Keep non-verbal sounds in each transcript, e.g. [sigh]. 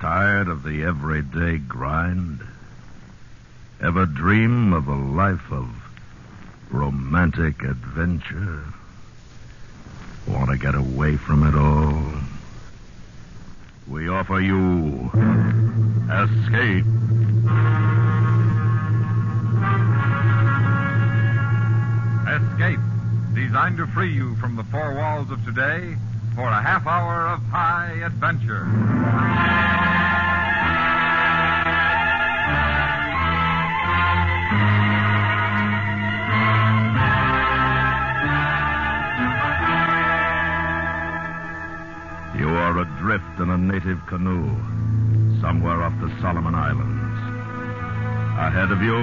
Tired of the everyday grind? Ever dream of a life of romantic adventure? Want to get away from it all? We offer you Escape. Escape, designed to free you from the four walls of today for a half hour of high adventure. You are adrift in a native canoe somewhere off the Solomon Islands. Ahead of you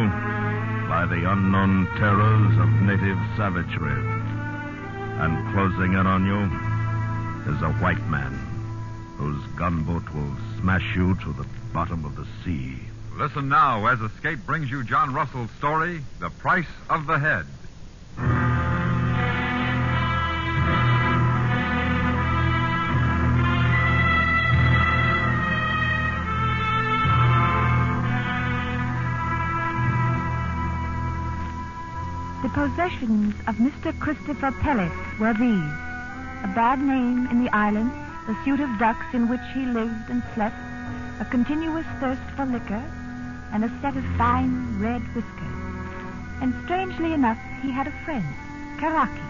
lie the unknown terrors of native savagery. And closing in on you is a white man whose gunboat will smash you to the bottom of the sea. Listen now as Escape brings you John Russell's story, The Price of the Head. The possessions of Mr. Christopher Pellet were these a bad name in the island, the suit of ducks in which he lived and slept, a continuous thirst for liquor, and a set of fine red whiskers. And strangely enough, he had a friend, Karaki.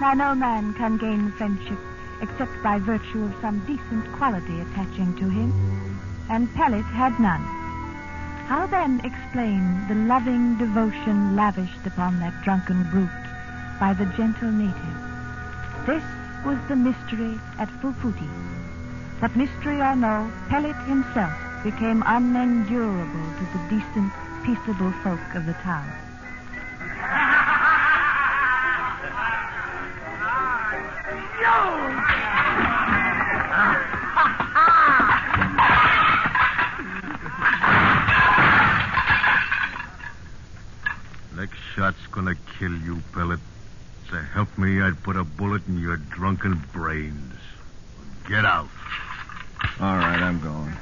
Now, no man can gain friendship except by virtue of some decent quality attaching to him, and Pellet had none. How then explain the loving devotion lavished upon that drunken brute by the gentle native? This was the mystery at Fufuti. But mystery or no, Pellet himself became unendurable to the decent, peaceable folk of the town. Next shot's gonna kill you, Pellet. So help me, I'd put a bullet in your drunken brains. Get out. All right, I'm going.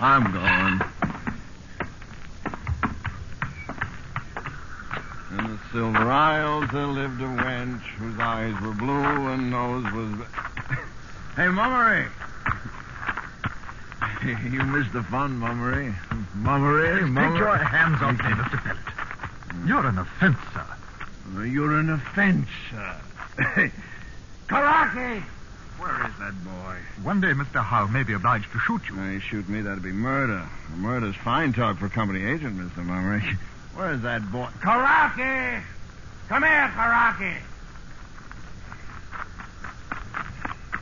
I'm going. In the Silver Isles there lived a wench whose eyes were blue and nose was. [laughs] hey, Mummery! [laughs] you missed the fun, Mummery. Mummery, Mummery. Take your hands off me, Mr. Pellet. You're an offense, sir. Uh, You're an offense, sir. [laughs] Karaki! Where is that boy? One day Mr. Howe may be obliged to shoot you. Now, you shoot me, that'd be murder. Murder's fine talk for company agent, Mr. Mummery. [laughs] Where's that boy? Karaki! Come here, Karaki!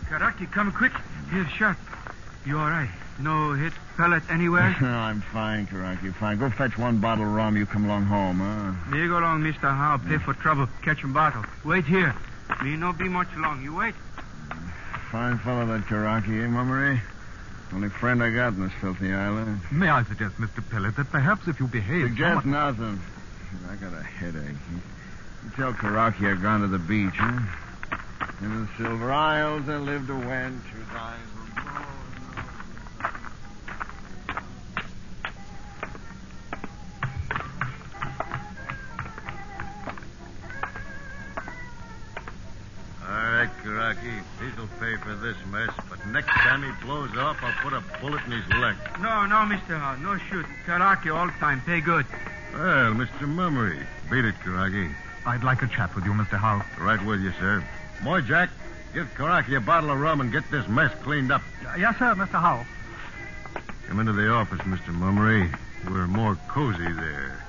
Karaki, come quick. Here's shot. You all right? No hit pellet anywhere? [laughs] no, I'm fine, Karaki, fine. Go fetch one bottle of rum. You come along home, huh? Me go along, Mr. Howe. Pay for trouble. Catch him bottle. Wait here. Me no be much long. You wait. Fine fellow, that Karaki, eh, Mummery? Only friend I got in this filthy island. May I suggest, Mr. Pellet, that perhaps if you behave. Suggest somewhat- nothing. I got a headache. You tell Karaki I've gone to the beach, huh? In the Silver Isles there lived a wench whose eyes he blows off, I'll put a bullet in his leg. No, no, Mr. Howe. No shoot. Karaki all time. Pay good. Well, Mr. Mummery. Beat it, Karaki. I'd like a chat with you, Mr. Howe. Right with you, sir. Boy, Jack, give Karaki a bottle of rum and get this mess cleaned up. Yes, sir, Mr. Howe. Come into the office, Mr. Mummery. We're more cozy there.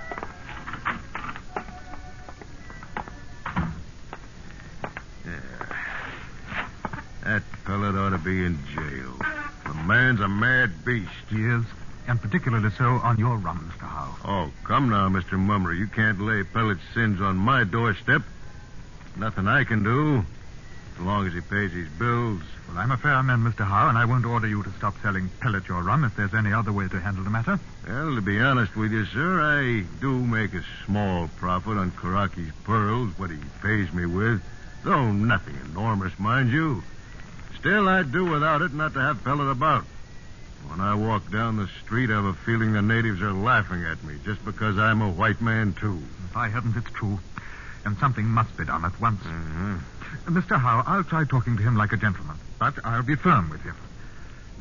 Yeah. That pellet ought to be in jail. Man's a mad beast. He is, and particularly so on your rum, Mr. Howe. Oh, come now, Mr. Mummery. You can't lay pellet's sins on my doorstep. Nothing I can do. As long as he pays his bills. Well, I'm a fair man, Mr. Howe, and I won't order you to stop selling pellet your rum if there's any other way to handle the matter. Well, to be honest with you, sir, I do make a small profit on Karaki's pearls, what he pays me with. Though nothing enormous, mind you. Still, I'd do without it not to have pellet about. When I walk down the street, I have a feeling the natives are laughing at me just because I'm a white man, too. If I haven't, it's true. And something must be done at once. Uh-huh. Mr. Howe, I'll try talking to him like a gentleman, but I'll be firm with him.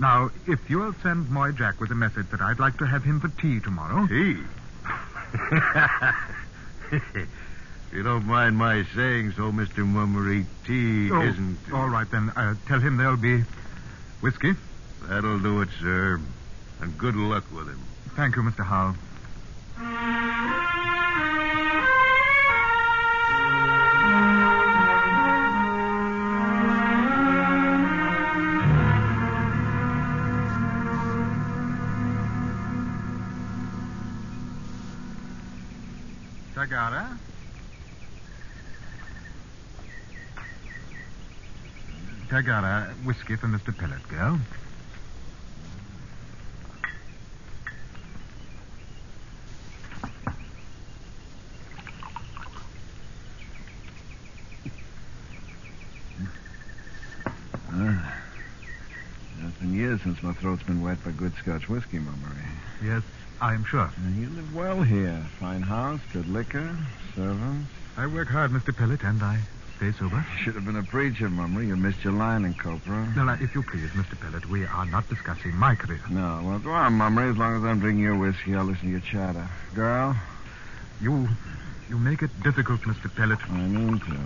Now, if you'll send Moy Jack with a message that I'd like to have him for tea tomorrow. Tea? [laughs] you don't mind my saying so, Mr. Mummery, tea Oh, isn't. All right, then. Uh, tell him there'll be whiskey. That'll do it, sir. And good luck with him. Thank you, Mr. Howe. Tagara? Tagara, whiskey for Mr. Pellet, girl. Uh, it's been years since my throat's been wet by good Scotch whiskey, Mummery. Yes, I am sure. Uh, you live well here. Fine house, good liquor, servants. I work hard, Mr. Pellet, and I stay sober. Should have been a preacher, Mummery. You missed your line in Copra. Now, if you please, Mr. Pellet, we are not discussing my career. No, well, go on, Mummery. As long as I'm drinking your whiskey, I'll listen to your chatter. Girl? You, you make it difficult, Mr. Pellet. I mean to.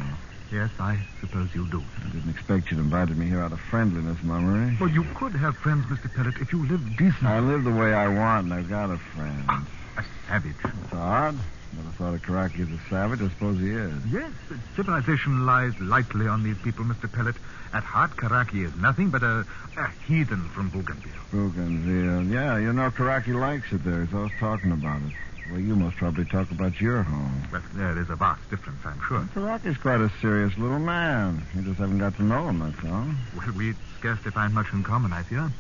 Yes, I suppose you do. I didn't expect you to invite me here out of friendliness, Mummery. Well, you could have friends, Mr. Pellet, if you lived decently. I live the way I want, and I've got a friend. Ah, a savage. It's odd. Never thought of Karaki as a savage. I suppose he is. Yes, civilization lies lightly on these people, Mr. Pellet. At heart, Karaki is nothing but a, a heathen from Bougainville. Bougainville. Yeah, you know Karaki likes it there. He's always talking about it. Well, you must probably talk about your home. Well, there is a vast difference, I'm sure. Karaki's quite a serious little man. You just haven't got to know him, that's all. Well, we'd scarcely find much in common, I fear.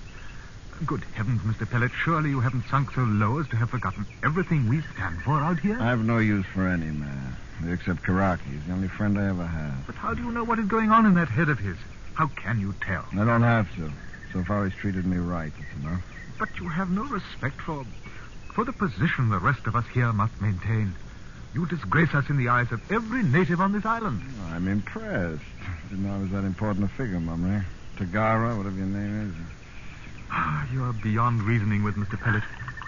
Good heavens, Mr. Pellet, surely you haven't sunk so low as to have forgotten everything we stand for out here? I've no use for any man, except Karaki. He's the only friend I ever had. But how do you know what is going on in that head of his? How can you tell? I don't have to. So far, he's treated me right, that's enough. But you have no respect for for the position the rest of us here must maintain. You disgrace us in the eyes of every native on this island. Oh, I'm impressed. Didn't know I was that important a figure, Mummy. Tagara, whatever your name is. Ah, you are beyond reasoning with Mr. Pellet.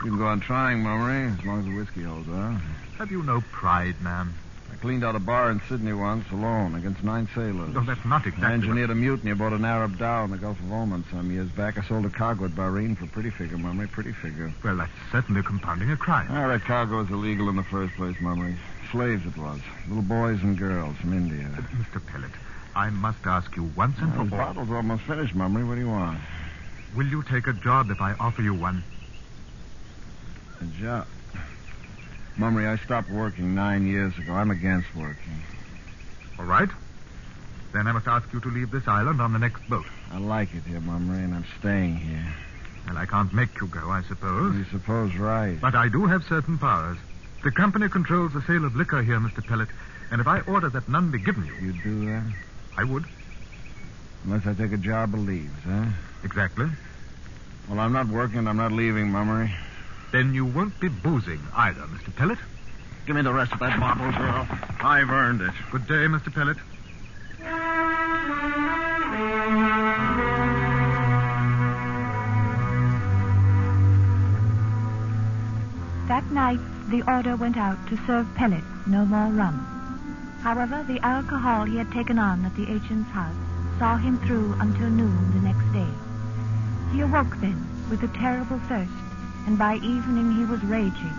You can go on trying, Mummery, as long as the whiskey holds out. Have you no pride, man? I cleaned out a bar in Sydney once, alone, against nine sailors. No, that's not I exactly. what- engineered a mutiny aboard an Arab dhow in the Gulf of Oman some years back. I sold a cargo at Bahrain for pretty figure, Mummery, pretty figure. Well, that's certainly compounding a crime. Ah, that cargo was illegal in the first place, Mummery. Slaves it was. Little boys and girls from India. Uh, Mr. Pellet, I must ask you once and Well, for all. bottle's almost finished, Mummery. What do you want? Will you take a job if I offer you one? A job. Mummery, I stopped working nine years ago. I'm against working. All right. Then I must ask you to leave this island on the next boat. I like it here, Mummery, and I'm staying here. Well, I can't make you go, I suppose. You suppose right. But I do have certain powers. The company controls the sale of liquor here, Mr. Pellet. And if I order that none be given you, You'd do that? I would. Unless I take a job of leaves, huh? Exactly. Well, I'm not working. I'm not leaving, Mummery. Then you won't be boozing either, Mr. Pellet. Give me the rest of that bottle, girl. I've earned it. Good day, Mr. Pellet. That night, the order went out to serve Pellet no more rum. However, the alcohol he had taken on at the agent's house saw him through until noon the next day. He awoke then with a terrible thirst, and by evening he was raging.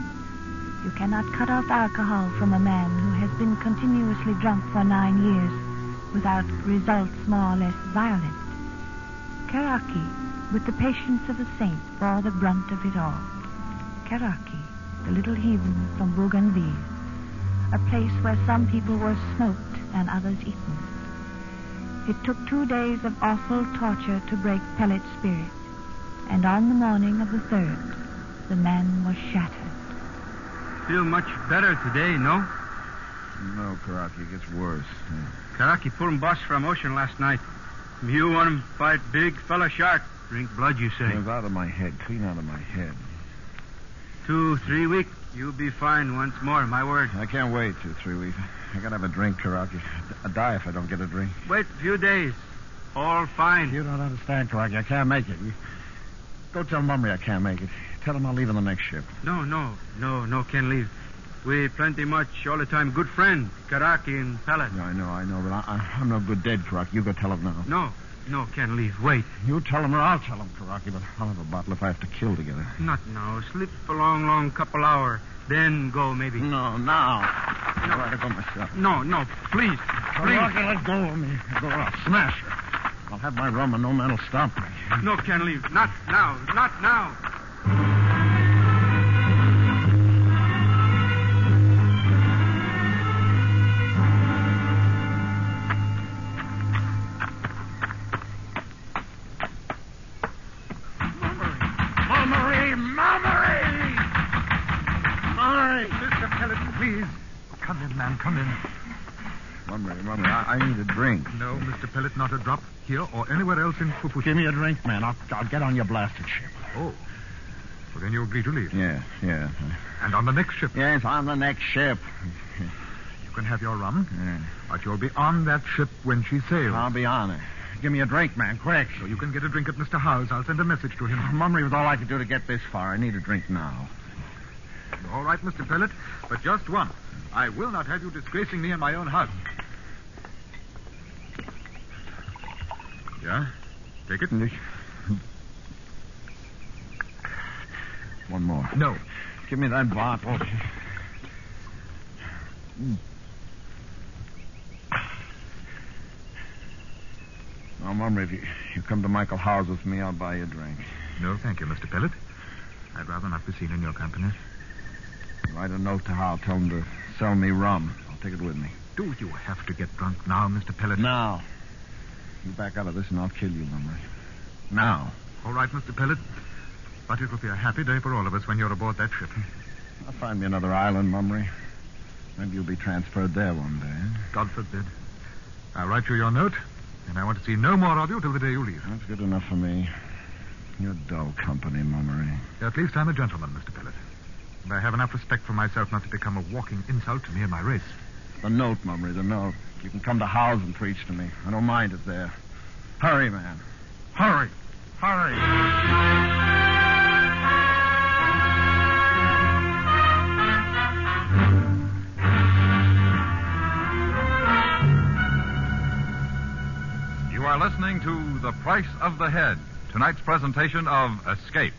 You cannot cut off alcohol from a man who has been continuously drunk for nine years without results more or less violent. Karaki, with the patience of a saint, bore the brunt of it all. Karaki, the little heathen from Bougainville, a place where some people were smoked and others eaten. It took two days of awful torture to break Pellet's spirit, and on the morning of the third, the man was shattered. Feel much better today, no? No, Karaki, it gets worse. Karaki pulled boss from ocean last night. You want him fight big fella shark. Drink blood, you say. It's out of my head, clean out of my head. Two, three week, you'll be fine once more, my word. I can't wait two, three weeks. I gotta have a drink, Karaki. I'd die if I don't get a drink. Wait a few days. All fine. You don't understand, Karaki. I can't make it. You... Go tell Mummy I can't make it. Tell him I'll leave on the next ship. No, no, no, no, can't leave. We plenty much all the time. Good friend, Karaki and Pellet. Yeah, I know, I know, but I, I, I'm no good dead, Karaki. You go tell him now. No, no, can't leave. Wait. You tell him or I'll tell him, Karaki, but I'll have a bottle if I have to kill together. Not now. Sleep a long, long couple hour. Then go, maybe. No, now. No. I'll go myself. No, no, please. Please. Karaki, let go of me. Go, I'll smash her. I'll have my rum and no man will stop me. No, can't leave. Not now. Not now. Come in, man, come in. Mummery, Mummery, I, I need a drink. No, Mr. Pellet, not a drop. Here or anywhere else in Fukushima. Give me a drink, man. I'll, I'll get on your blasted ship. Oh. Well, then you agree to leave. Yeah, yeah. And on the next ship, Yes, on the next ship. you can have your rum, Yeah. but you'll be on that ship when she sails. I'll be on it. Give me a drink, man, quick. So you can get a drink at Mr. Howe's. I'll send a message to him. Mummery was all I could do to get this far. I need a drink now. All right, Mr. Pellet, but just one. I will not have you disgracing me in my own house. Yeah? Take it? One more. No. Give me that bottle. Hmm. Now, Mummery, if you, you come to Michael Howe's with me, I'll buy you a drink. No, thank you, Mr. Pellet. I'd rather not be seen in your company. Write a note to Hal. Tell him to sell me rum. I'll take it with me. Do you have to get drunk now, Mr. Pellet? Now. You back out of this and I'll kill you, Mummery. Now. All right, Mr. Pellet. But it will be a happy day for all of us when you're aboard that ship. I'll find me another island, Mummery. Maybe you'll be transferred there one day. Eh? God forbid. I'll write you your note, and I want to see no more of you till the day you leave. That's good enough for me. You're dull company, Mummery. At least I'm a gentleman, Mr. Pellet. And I have enough respect for myself not to become a walking insult to me and my race. The note, Mummery, the note. You can come to Howe's and preach to me. I don't mind it there. Hurry, man. Hurry. Hurry. You are listening to The Price of the Head, tonight's presentation of Escape.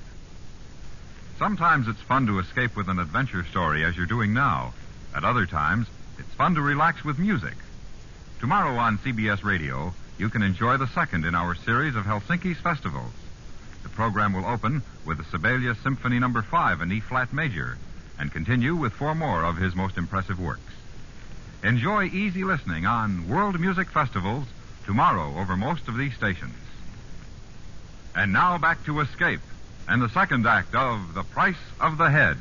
Sometimes it's fun to escape with an adventure story as you're doing now. At other times, it's fun to relax with music. Tomorrow on CBS Radio, you can enjoy the second in our series of Helsinki's festivals. The program will open with the Sibelius Symphony No. 5 in E flat major and continue with four more of his most impressive works. Enjoy easy listening on World Music Festivals tomorrow over most of these stations. And now back to Escape and the second act of The Price of the Head.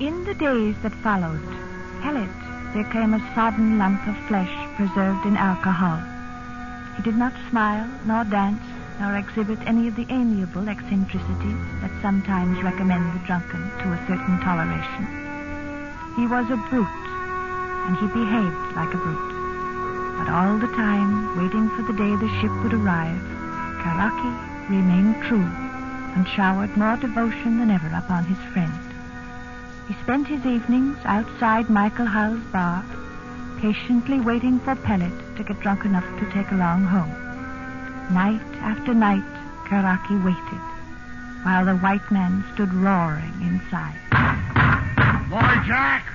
In the days that followed, Pellet became a sodden lump of flesh preserved in alcohol. He did not smile, nor dance, nor exhibit any of the amiable eccentricities that sometimes recommend the drunken to a certain toleration. He was a brute, and he behaved like a brute. But all the time, waiting for the day the ship would arrive, Karaki remained true and showered more devotion than ever upon his friend. He spent his evenings outside Michael Howe's bar, patiently waiting for Pellet to get drunk enough to take along home. Night after night, Karaki waited, while the white man stood roaring inside. Boy, Jack,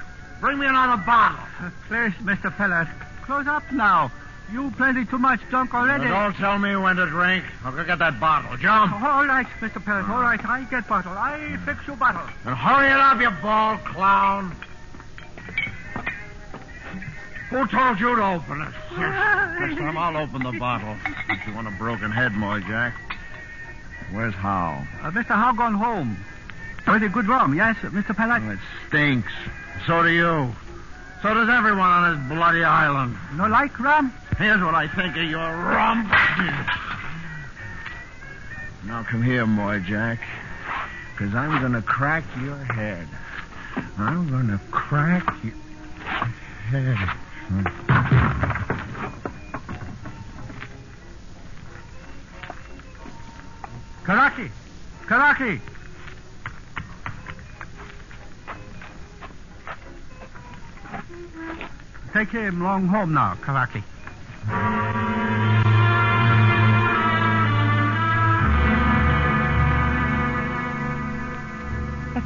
bring me another bottle. Uh, please, Mr. Pellet, close up now. You plenty too much drunk already. Now, don't tell me when to drink. I'll go get that bottle. Jump. Oh, all right, Mr. Pellet, all right. I get bottle. I fix you bottle. And hurry it up, you bald clown. Who told you to open it? [laughs] This time I'll open the bottle. If you want a broken head, Moy Jack. Where's Hal? Uh, Mr. Howe gone home. Very good rum, yes, Mr. Pellet? Oh, it stinks. So do you. So does everyone on this bloody island. No like rum? Here's what I think of your rum. Now come here, Moy Jack. Because I'm going to crack your head. I'm going to crack your head. Karaki! Karaki! Take him long home now, Karaki.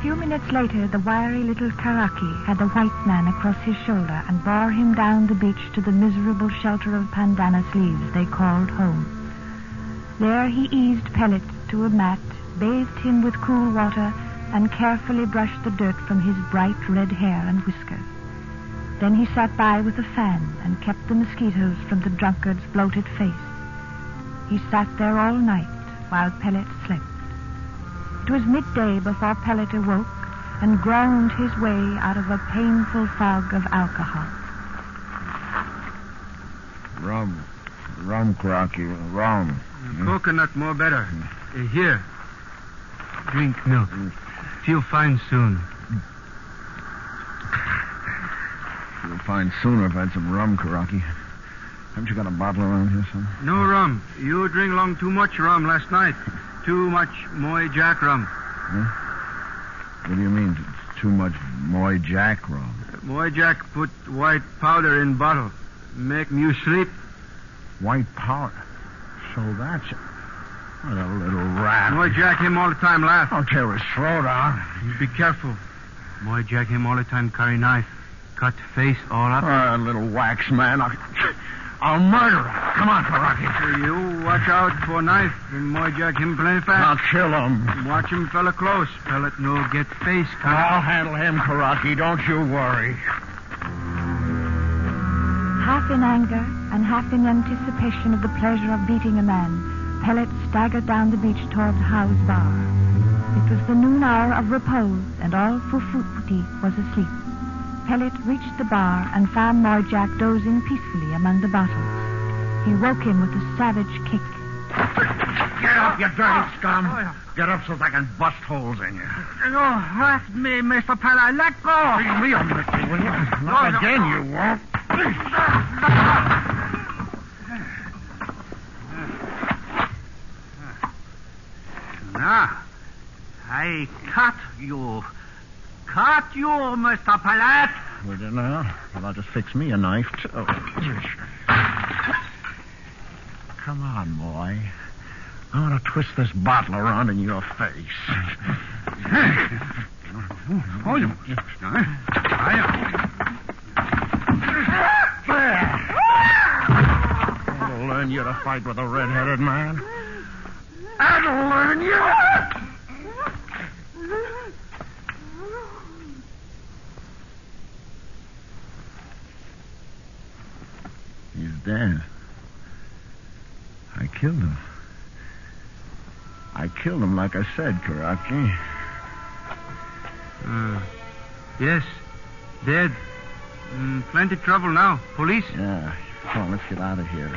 Few minutes later, the wiry little Karaki had the white man across his shoulder and bore him down the beach to the miserable shelter of pandanus leaves they called home. There he eased Pellet to a mat, bathed him with cool water, and carefully brushed the dirt from his bright red hair and whiskers. Then he sat by with a fan and kept the mosquitoes from the drunkard's bloated face. He sat there all night while Pellet slept. It was midday before Pellet awoke and groaned his way out of a painful fog of alcohol. Rum. Rum, Crocky. Rum. Hmm? Coconut more better. Hmm. Uh, here. Drink milk. Hmm. Feel fine soon. You'll find sooner if I had some rum, Karaki. Haven't you got a bottle around here, son? No rum. You drink long too much rum last night. [laughs] Too much Moy Jack rum. What do you mean? Too much Moy Jack rum? Moy Jack put white powder in bottle. Make you sleep. White powder. So that's it. What a little rat. Moy Jack him all the time laugh. I'll tear his throat out. You be careful. Moy Jack him all the time carry knife. Cut face all up. Ah, little wax man. I'll, I'll murder him. Come on, Karaki. You watch out for a knife. And Moy Jack him plenty fast. I'll kill him. Watch him fella close. Pellet no get face cut. I'll handle him, Karaki. Don't you worry. Half in anger and half in anticipation of the pleasure of beating a man, Pellet staggered down the beach toward Howe's bar. It was the noon hour of repose, and all Fufuti was asleep. Pellet reached the bar and found Moy Jack dozing peacefully among the bottles. He woke him with a savage kick. Get up, you dirty scum. Get up so I can bust holes in you. No, hurt me, Mr. Pellet. Let go. Leave me a lick, will you? Not again, you won't. Now, I cut you. Cut you, Mr. Pellet. Would you now? Well, I'll just fix me a knife, too. Oh, Come on, boy. I want to twist this bottle around in your face. Oh, Hold him. There. That'll learn you to fight with a red-headed man. That'll learn you. Dead. I killed him. I killed him like I said, Karaki. Uh, yes, dead. Mm, plenty trouble now. Police? Yeah. Come on, let's get out of here.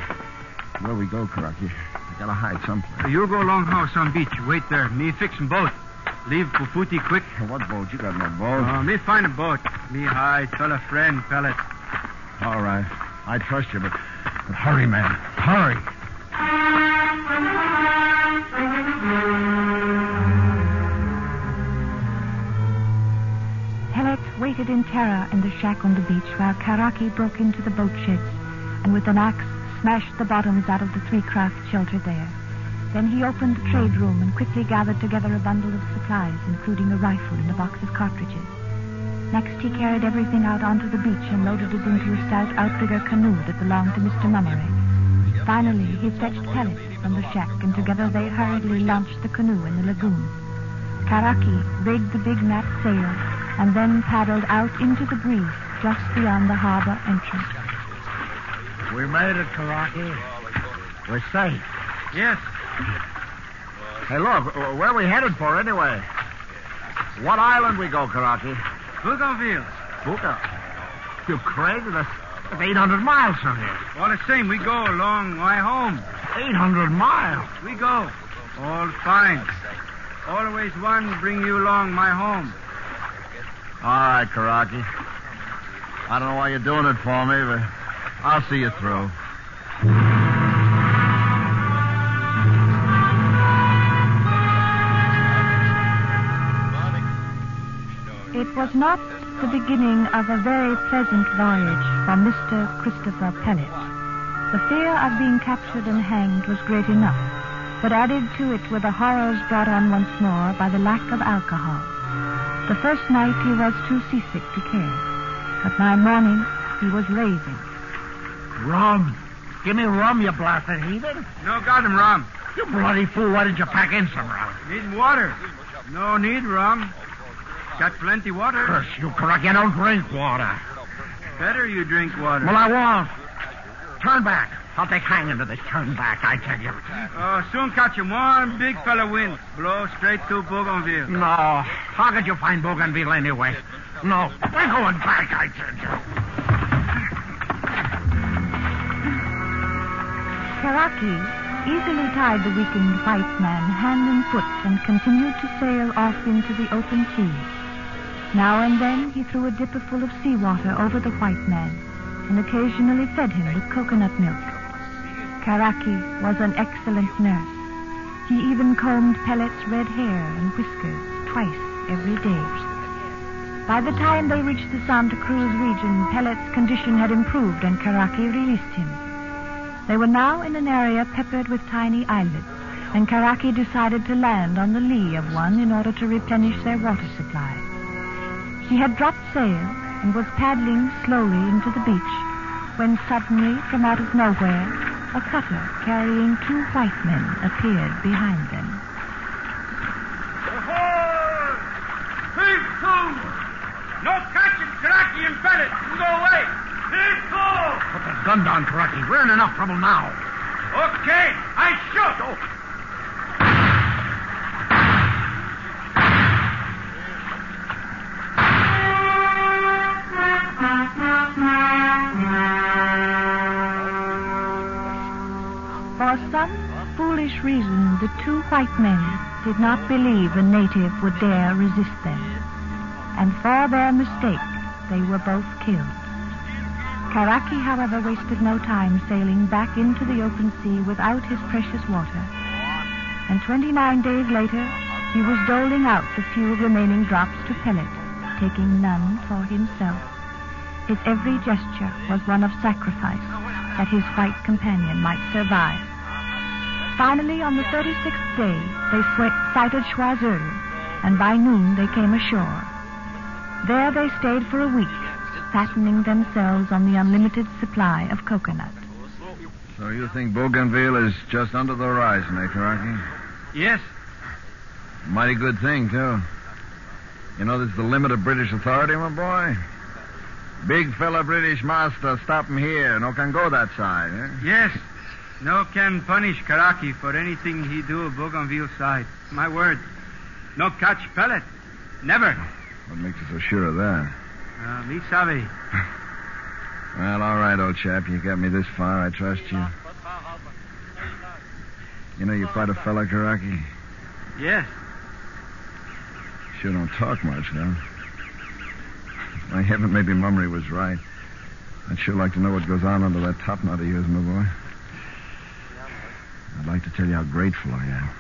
Where we go, Karaki? We gotta hide someplace. You go long house on beach. Wait there. Me fixin' boat. Leave Fufuti quick. What boat? You got no boat. Uh, me find a boat. Me hide. Tell a friend, Pellet. All right. I trust you, but hurry, man. Hurry. Pellet waited in terror in the shack on the beach while Karaki broke into the boat sheds and with an axe smashed the bottoms out of the three craft sheltered there. Then he opened the trade room and quickly gathered together a bundle of supplies, including a rifle and a box of cartridges. Next, he carried everything out onto the beach and loaded it into a stout outrigger canoe that belonged to Mr. Mummery. Finally, he fetched Pellet from the shack, and together they hurriedly launched the canoe in the lagoon. Karaki rigged the big mat sail and then paddled out into the breeze just beyond the harbor entrance. We made it, Karaki. We're safe. Yes. Hey, look, where are we headed for anyway? What island we go, Karaki? Bougainville. Buka. You crazy? That's, that's 800 miles from here. All the same, we go a long way home. 800 miles? We go. All fine. Always one bring you along my home. All right, Karaki. I don't know why you're doing it for me, but I'll see you through. It was not the beginning of a very pleasant voyage for Mr. Christopher Pellet. The fear of being captured and hanged was great enough, but added to it were the horrors brought on once more by the lack of alcohol. The first night he was too seasick to care, but by morning he was raving. Rum. Give me rum, you blasted heathen. No got him rum. You bloody fool. Why didn't you pack in some rum? Need water. No need rum. Got plenty water. Curse you, Karaki. I don't drink water. Better you drink water. Well, I won't. Turn back. I'll take hanging to this turn back, I tell you. Oh, soon catch him. One big fella wind. Blow straight to Bougainville. No. How could you find Bougainville anyway? No. We're going back, I tell you. Karaki easily tied the weakened white man hand and foot and continued to sail off into the open sea. Now and then he threw a dipper full of seawater over the white man and occasionally fed him with coconut milk. Karaki was an excellent nurse. He even combed Pellet's red hair and whiskers twice every day. By the time they reached the Santa Cruz region, Pellet's condition had improved and Karaki released him. They were now in an area peppered with tiny islets, and Karaki decided to land on the lee of one in order to replenish their water supply. He had dropped sail and was paddling slowly into the beach when suddenly, from out of nowhere, a cutter carrying two white men appeared behind them. Big fool! No catching Karaki and Pellet. We go away. Big fool! Put the gun down, Karaki. We're in enough trouble now. Okay, I shoot. Reason, the two white men did not believe a native would dare resist them. And for their mistake, they were both killed. Karaki, however, wasted no time sailing back into the open sea without his precious water. And 29 days later, he was doling out the few remaining drops to Pellet, taking none for himself. His every gesture was one of sacrifice, that his white companion might survive. Finally, on the 36th day, they sighted Choiseul, and by noon they came ashore. There they stayed for a week, fattening themselves on the unlimited supply of coconut. So you think Bougainville is just under the horizon, eh, Karaki? Yes. Mighty good thing, too. You know, this is the limit of British authority, my boy. Big fella British master stop him here. No can go that side, eh? Yes. No can punish Karaki for anything he do a Bougainville side. My word. No catch Pellet. Never. What makes you so sure of that? Uh, me savvy. [laughs] Well, all right, old chap. You got me this far. I trust you. You know you fight a fella, Karaki? Yes. Sure don't talk much, though. My heaven, maybe Mummery was right. I'd sure like to know what goes on under that top knot of yours, my boy. I'd like to tell you how grateful I am.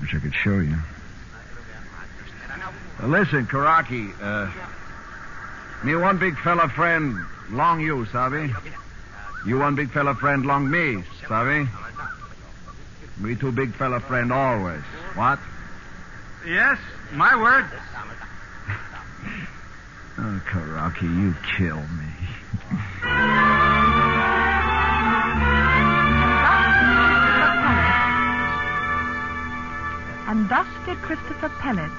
Wish I could show you. Uh, listen, Karaki, uh, me one big fella friend, long you, Sabi. You one big fella friend, long me, Sabi. Me two big fella friend always. What? Yes. My word. [laughs] Oh, Karaki, you kill me. [laughs] And thus did Christopher Pellet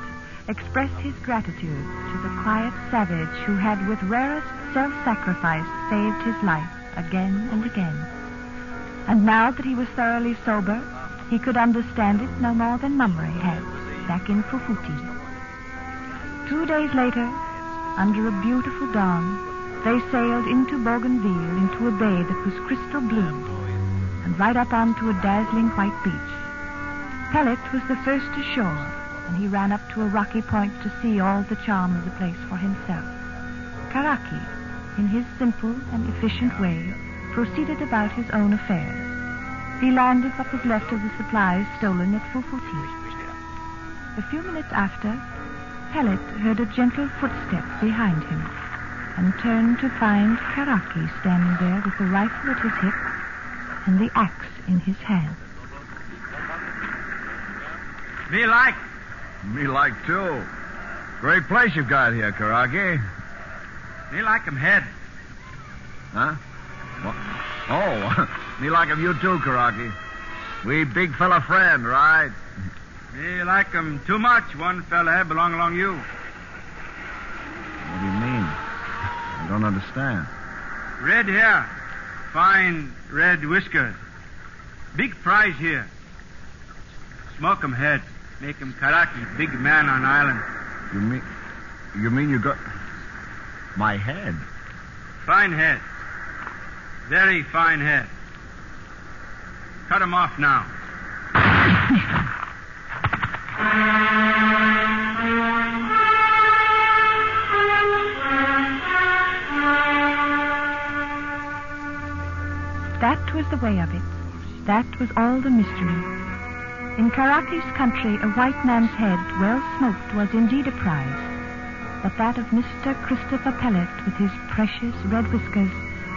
express his gratitude to the quiet savage who had with rarest self-sacrifice saved his life again and again. And now that he was thoroughly sober, he could understand it no more than Mummery had back in Fufuti. Two days later, under a beautiful dawn, they sailed into Bougainville into a bay that was crystal blue and right up onto a dazzling white beach. Pellet was the first ashore, and he ran up to a rocky point to see all the charm of the place for himself. Karaki, in his simple and efficient way, proceeded about his own affairs. He landed what was left of the supplies stolen at Fufuti. A few minutes after, Pellet heard a gentle footstep behind him and turned to find Karaki standing there with the rifle at his hip and the axe in his hand. Me like. Me like, too. Great place you've got here, Karaki. Me like 'em head. Huh? What? Oh, [laughs] me like 'em you too, Karaki. We big fella friend, right? Me like 'em too much. One fella head belong along you. What do you mean? I don't understand. Red hair. Fine red whiskers. Big prize here. Smoke 'em head. Make 'em Karaki, big man on island. You mean you mean you got my head? Fine head. Very fine head. Cut him off now. That was the way of it. That was all the mystery. In Karaki's country, a white man's head, well smoked, was indeed a prize. But that of Mr. Christopher Pellet, with his precious red whiskers,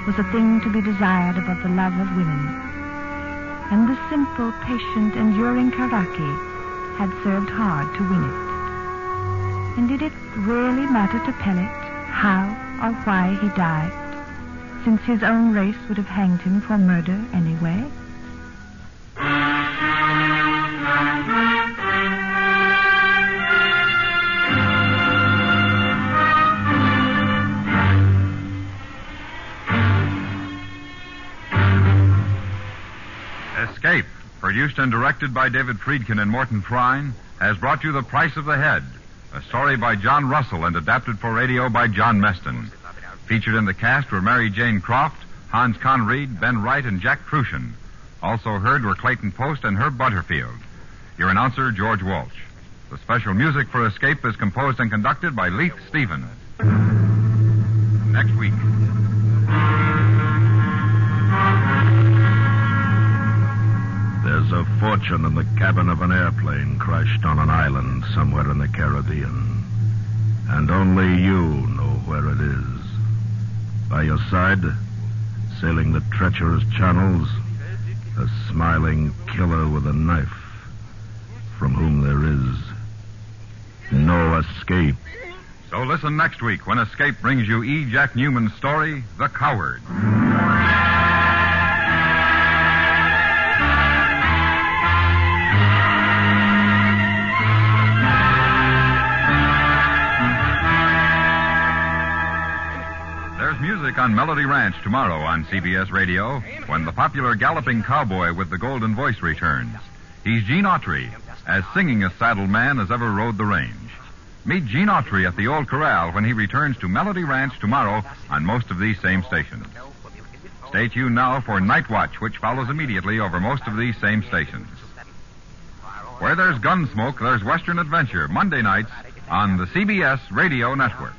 was a thing to be desired above the love of women. And the simple, patient, enduring Karaki had served hard to win it. And did it really matter to Pellet how or why he died? since his own race would have hanged him for murder anyway? Produced and directed by David Friedkin and Morton Fine, has brought you The Price of the Head, a story by John Russell and adapted for radio by John Meston. Featured in the cast were Mary Jane Croft, Hans Conried, Ben Wright, and Jack Kruschen. Also heard were Clayton Post and Herb Butterfield. Your announcer, George Walsh. The special music for Escape is composed and conducted by Leith Stevens. Next week. There's a fortune in the cabin of an airplane crashed on an island somewhere in the Caribbean. And only you know where it is. By your side, sailing the treacherous channels, a smiling killer with a knife, from whom there is no escape. So listen next week when Escape brings you E. Jack Newman's story, The Coward. On Melody Ranch tomorrow on CBS Radio when the popular galloping cowboy with the golden voice returns. He's Gene Autry, as singing a saddled man as ever rode the range. Meet Gene Autry at the Old Corral when he returns to Melody Ranch tomorrow on most of these same stations. Stay tuned now for Night Watch, which follows immediately over most of these same stations. Where there's gun smoke, there's Western Adventure, Monday nights on the CBS Radio Network.